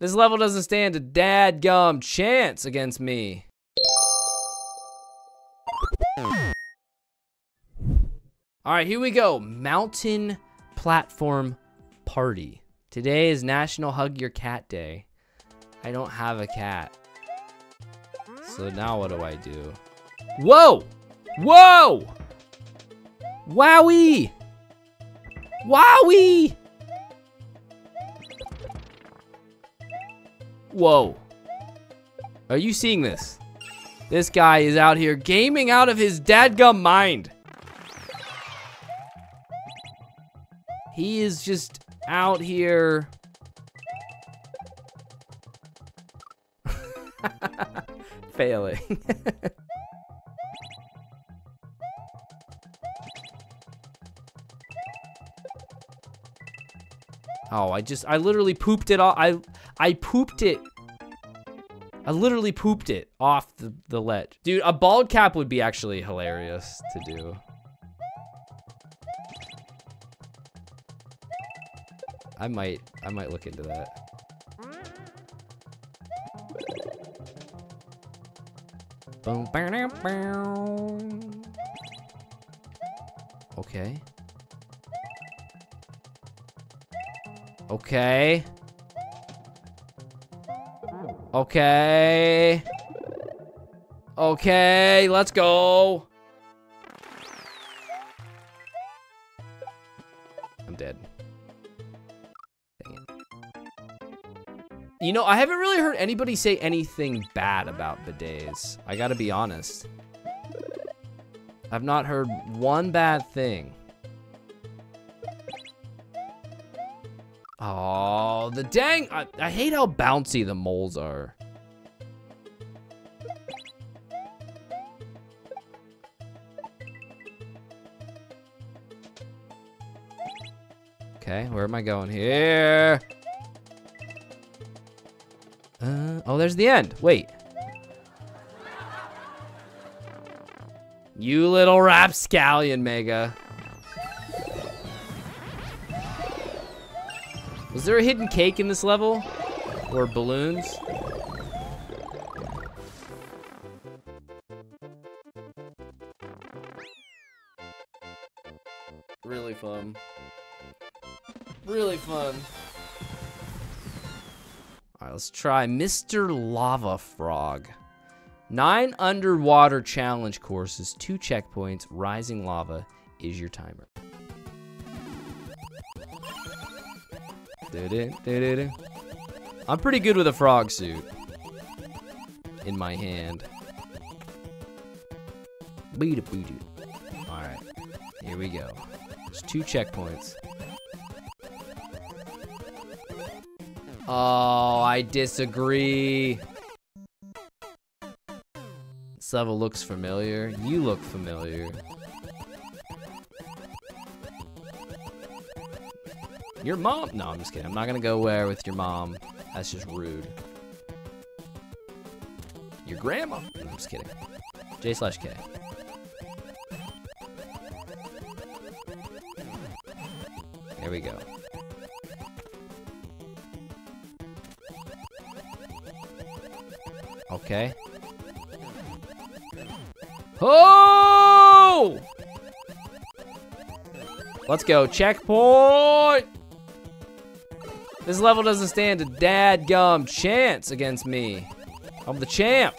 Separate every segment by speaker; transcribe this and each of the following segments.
Speaker 1: This level doesn't stand a dadgum chance against me. All right, here we go. Mountain platform party. Today is National Hug Your Cat Day. I don't have a cat. So now what do I do? Whoa! Whoa! Wowie! Wowie! Whoa. Are you seeing this? This guy is out here gaming out of his dadgum mind. He is just out here. Failing. oh, I just, I literally pooped it off. I, I pooped it. I literally pooped it off the, the ledge. Dude, a bald cap would be actually hilarious to do. I might, I might look into that. Okay. Okay. Okay. Okay, let's go. I'm dead. Dang it. You know, I haven't really heard anybody say anything bad about bidets. I gotta be honest. I've not heard one bad thing. The dang. I, I hate how bouncy the moles are. Okay, where am I going here? Uh, oh, there's the end. Wait. You little rapscallion, Mega. Was there a hidden cake in this level? Or balloons? Really fun. Really fun. Alright, let's try Mr. Lava Frog. Nine underwater challenge courses, two checkpoints, rising lava is your timer. I'm pretty good with a frog suit. In my hand. Alright. Here we go. There's two checkpoints. Oh, I disagree. This level looks familiar. You look familiar. Your mom? No, I'm just kidding. I'm not gonna go where with your mom. That's just rude. Your grandma? No, I'm just kidding. J slash K. There we go. Okay. Oh! Let's go. Checkpoint! This level doesn't stand a dadgum chance against me. I'm the champ.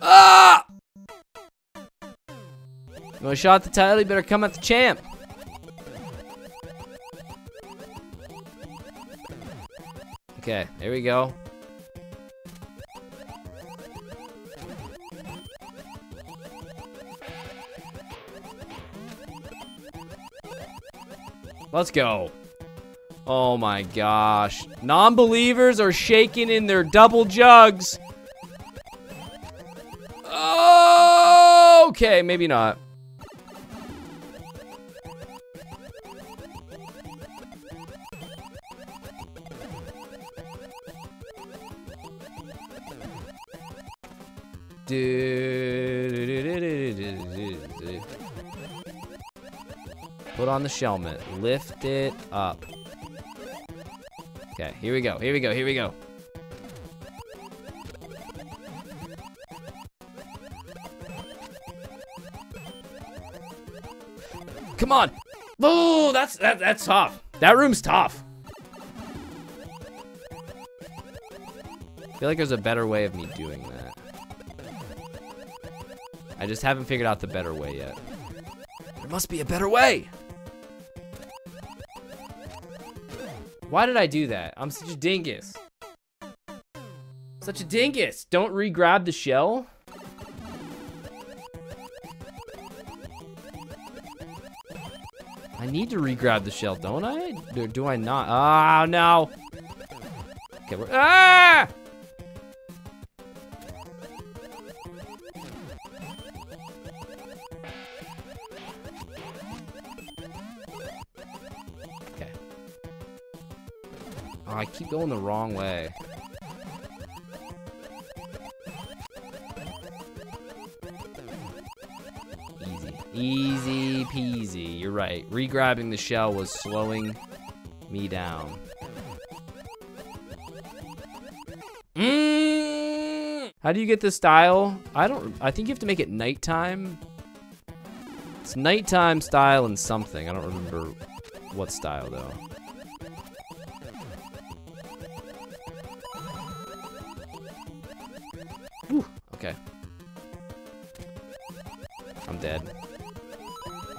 Speaker 1: Ah! You want a shot the title? You better come at the champ. Okay, there we go. Let's go. Oh my gosh. Non-believers are shaking in their double jugs. Okay, maybe not. Put on the shelmet. Lift it up. Okay, here we go. Here we go. Here we go. Come on. Oh, that's that, that's tough. That room's tough. I feel like there's a better way of me doing that. I just haven't figured out the better way yet. There must be a better way. Why did I do that? I'm such a dingus. Such a dingus. Don't re-grab the shell. I need to re-grab the shell, don't I? Do, do I not? Oh, no. Okay, we're, ah! Going the wrong way. Easy. Easy peasy. You're right. Regrabbing the shell was slowing me down. Mm. How do you get the style? I don't. I think you have to make it nighttime. It's nighttime style and something. I don't remember what style though.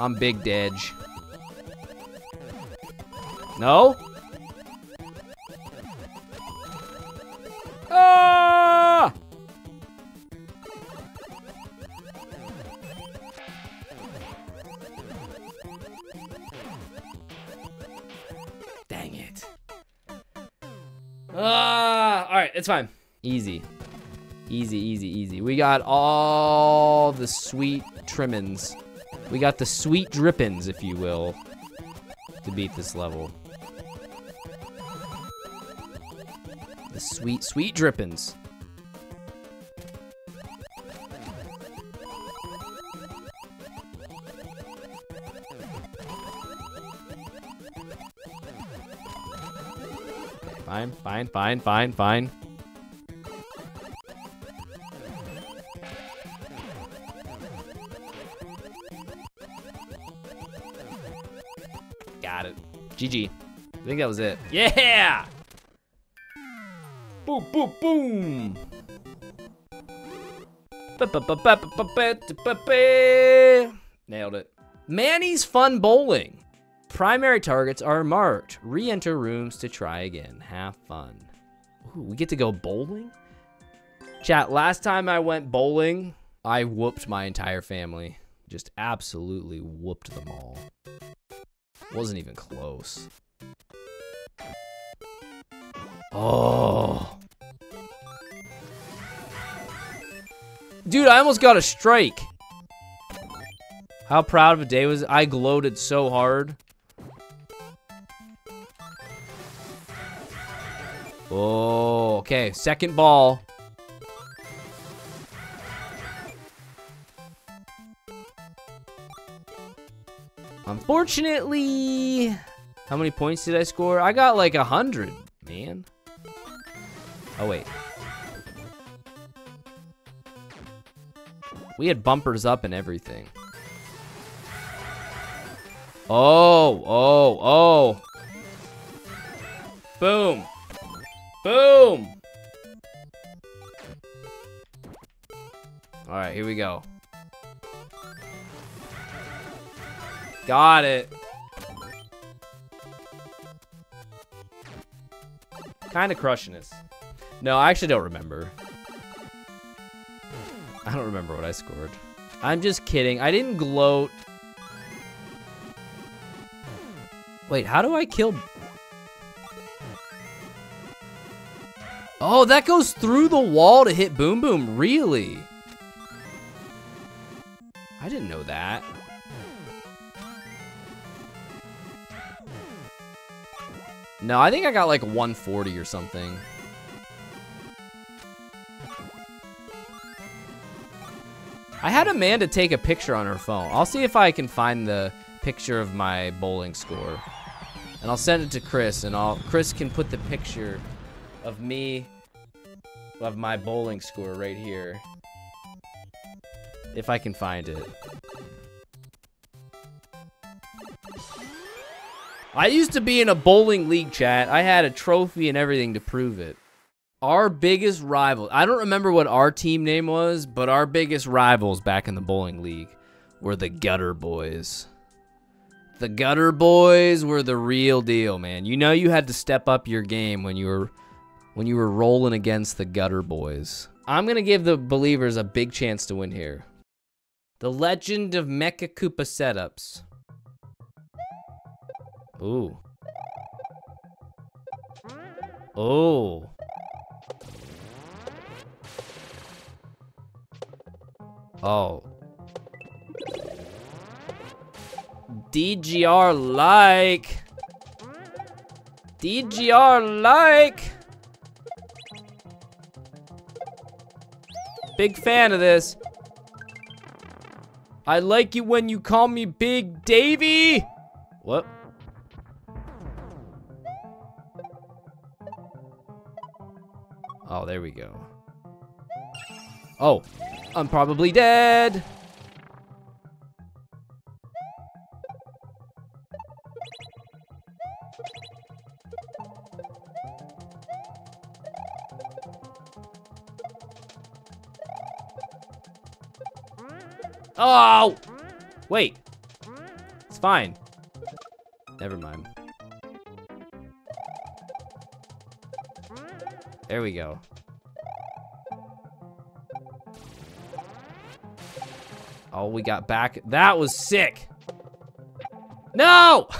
Speaker 1: I'm big dedge. No? Ah! Dang it. Ah, all right, it's fine. Easy. Easy, easy, easy. We got all the sweet trimmings. We got the sweet drippings, if you will, to beat this level. The sweet, sweet drippings. Fine, fine, fine, fine, fine. GG. I think that was it. Yeah! Boom, boom, boom! Nailed it. Manny's Fun Bowling. Primary targets are marked. Re-enter rooms to try again. Have fun. Ooh, we get to go bowling? Chat, last time I went bowling, I whooped my entire family. Just absolutely whooped them all. Wasn't even close. Oh. Dude, I almost got a strike. How proud of a day was? I gloated so hard. Oh, okay. Second ball. Unfortunately, how many points did I score? I got like a hundred, man. Oh, wait. We had bumpers up and everything. Oh, oh, oh. Boom. Boom. All right, here we go. Got it. Kind of crushing this. No, I actually don't remember. I don't remember what I scored. I'm just kidding. I didn't gloat. Wait, how do I kill... Oh, that goes through the wall to hit Boom Boom. Really? I didn't know that. No, I think I got like 140 or something. I had Amanda take a picture on her phone. I'll see if I can find the picture of my bowling score. And I'll send it to Chris, and I'll Chris can put the picture of me of my bowling score right here. If I can find it. I used to be in a bowling league chat. I had a trophy and everything to prove it. Our biggest rival. I don't remember what our team name was, but our biggest rivals back in the bowling league were the Gutter Boys. The Gutter Boys were the real deal, man. You know you had to step up your game when you were when you were rolling against the Gutter Boys. I'm going to give the believers a big chance to win here. The Legend of Mecha Koopa setups. Ooh. Oh. Oh. DGR like. DGR like. Big fan of this. I like you when you call me Big Davy. What? Oh, there we go. Oh, I'm probably dead. Oh! Wait. It's fine. Never mind. There we go. Oh, we got back. That was sick. No!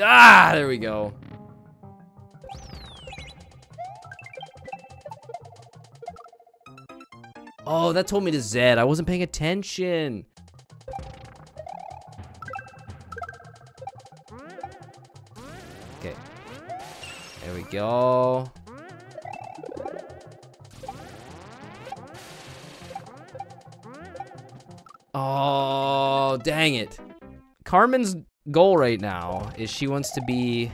Speaker 1: ah, there we go. Oh, that told me to Zed. I wasn't paying attention. Okay. There we go. Oh, dang it. Carmen's goal right now is she wants to be...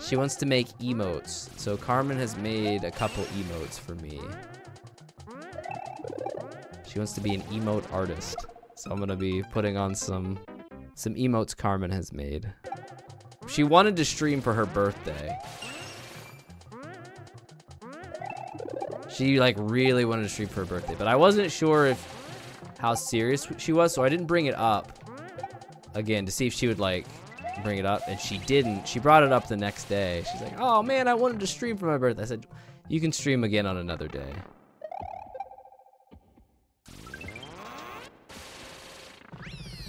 Speaker 1: She wants to make emotes. So Carmen has made a couple emotes for me. She wants to be an emote artist. So I'm gonna be putting on some some emotes Carmen has made. She wanted to stream for her birthday. She like really wanted to stream for her birthday, but I wasn't sure if how serious she was, so I didn't bring it up again to see if she would like bring it up, and she didn't. She brought it up the next day. She's like, "Oh man, I wanted to stream for my birthday." I said, "You can stream again on another day."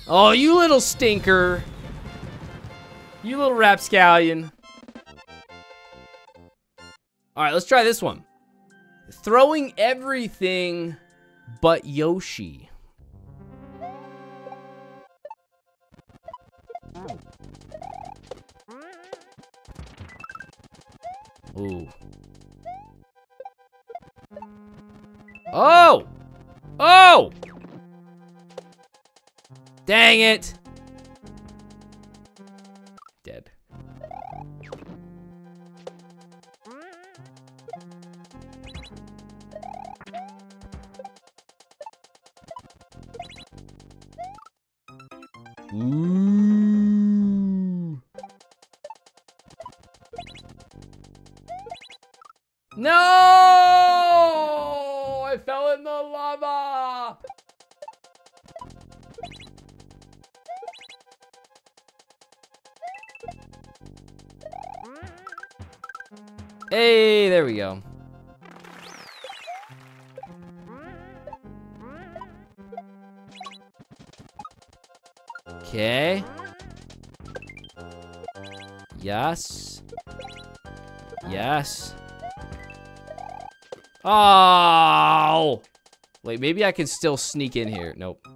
Speaker 1: Oh, you little stinker. You little rapscallion. All right, let's try this one. Throwing everything but Yoshi. Ooh. Oh! Oh! Dang it! Hey, there we go. Okay. Yes. Yes. Oh! Wait, maybe I can still sneak in here. Nope.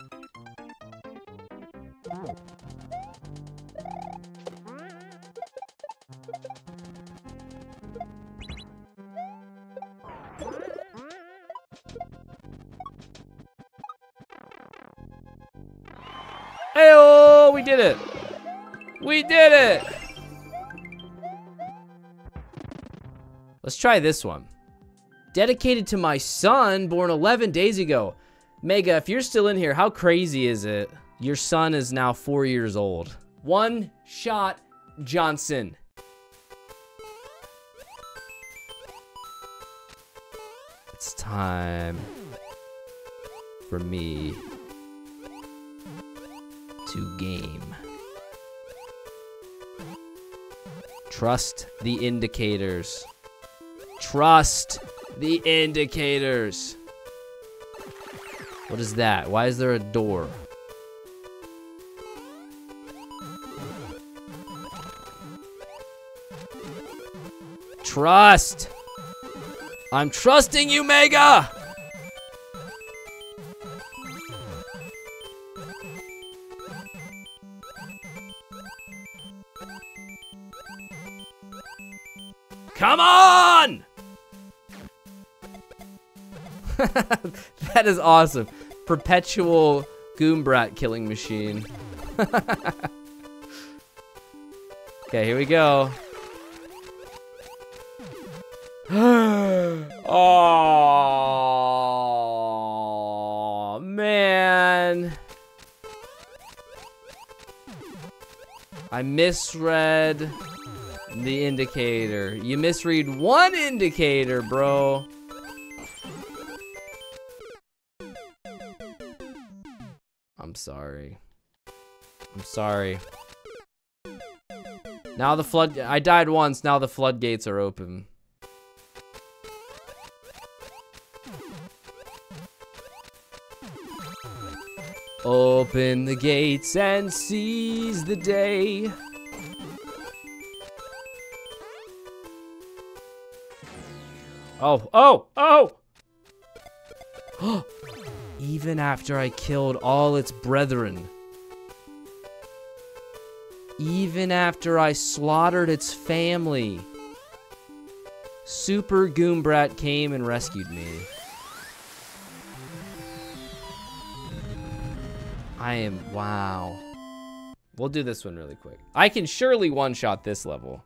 Speaker 1: Oh, we did it. We did it. Let's try this one. Dedicated to my son, born 11 days ago. Mega, if you're still in here, how crazy is it? Your son is now four years old. One shot Johnson. Time for me to game. Trust the indicators. Trust the indicators. What is that? Why is there a door? Trust. I'm trusting you, Mega! Come on! that is awesome. Perpetual Goombrat killing machine. okay, here we go. oh man. I misread the indicator. You misread one indicator, bro. I'm sorry. I'm sorry. Now the flood- I died once, now the floodgates are open. Open the gates and seize the day. Oh, oh, oh! Even after I killed all its brethren. Even after I slaughtered its family. Super Goombrat came and rescued me. I am, wow. We'll do this one really quick. I can surely one-shot this level.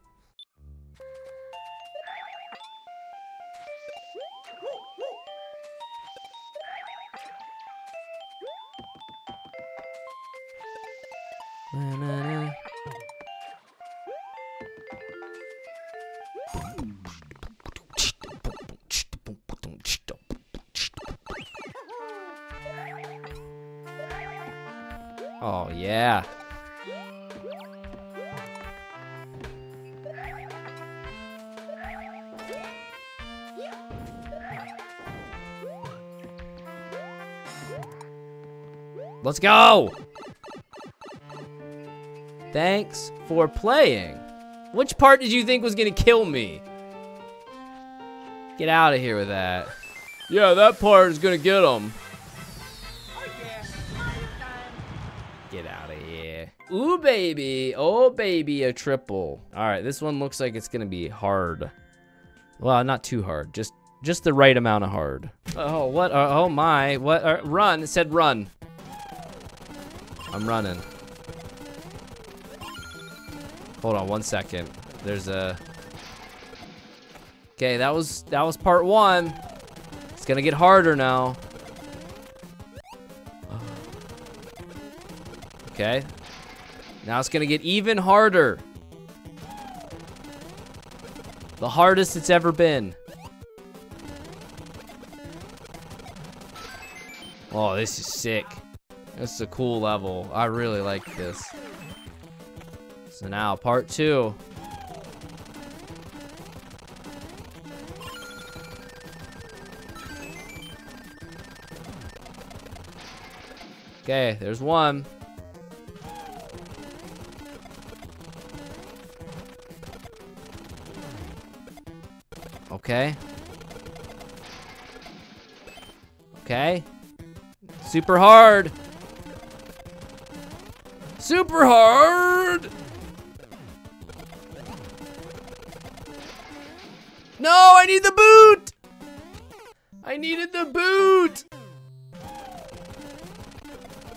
Speaker 1: Na-na-na. Oh, yeah. Let's go! Thanks for playing. Which part did you think was gonna kill me? Get out of here with that. Yeah, that part is gonna get him. Ooh, baby. Oh, baby, a triple. All right, this one looks like it's gonna be hard. Well, not too hard. Just just the right amount of hard. Oh, what? Uh, oh, my. What? Uh, run. It said run. I'm running. Hold on one second. There's a... Okay, that was that was part one. It's gonna get harder now. Okay. Now it's gonna get even harder. The hardest it's ever been. Oh, this is sick. This is a cool level. I really like this. So now, part two. Okay, there's one. Okay. Okay. Super hard. Super hard. No, I need the boot. I needed the boot!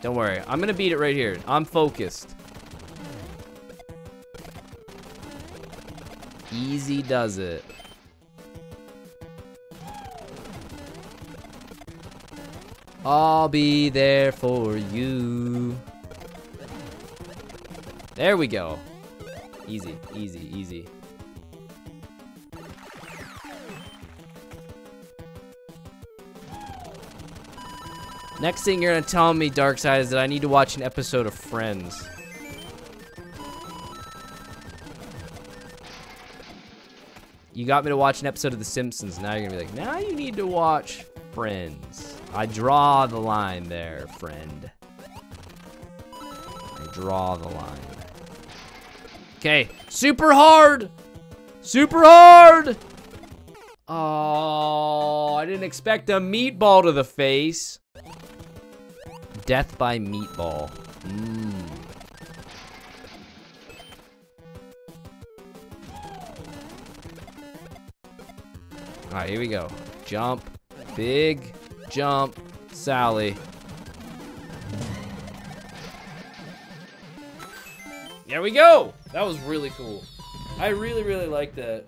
Speaker 1: Don't worry, I'm gonna beat it right here. I'm focused. Easy does it. I'll be there for you. There we go. Easy, easy, easy. Next thing you're gonna tell me, Darkside, is that I need to watch an episode of Friends. You got me to watch an episode of The Simpsons. Now you're gonna be like, now you need to watch Friends. I draw the line there, friend. I draw the line. Okay, super hard! Super hard! Oh, I didn't expect a meatball to the face. Death by meatball. Mmm. Alright, here we go. Jump. Big jump. Sally. There we go! That was really cool. I really, really like that.